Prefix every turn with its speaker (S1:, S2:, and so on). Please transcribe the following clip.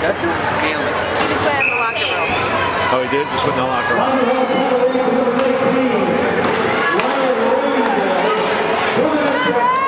S1: Nailed it.
S2: He just went in the locker room.
S3: Oh, he did? Just went in the locker room.